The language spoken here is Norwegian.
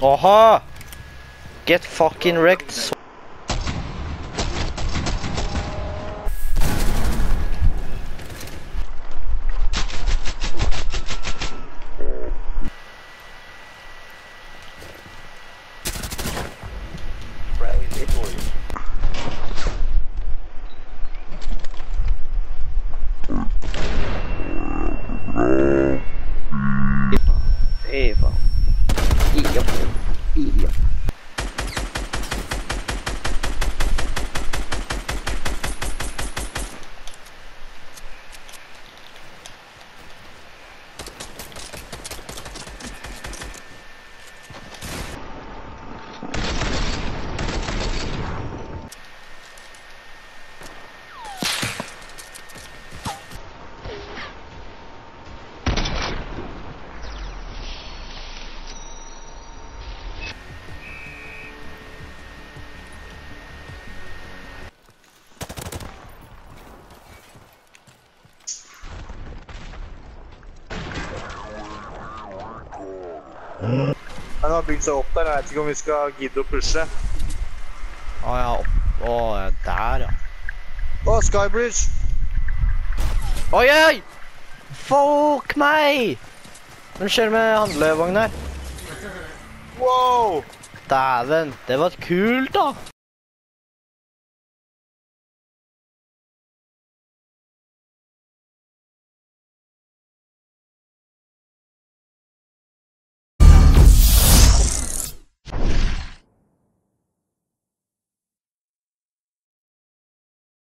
Aha! Get fucking wrecked. Den har bygd seg opp der. Jeg vet ikke om vi skal gidde å pushe. Å ja, opp. Å der, ja. Å, Skybridge! Oi, oi! Fuck meg! Hva skjer med handlevogn her? Wow! Dæven, det var kult, da.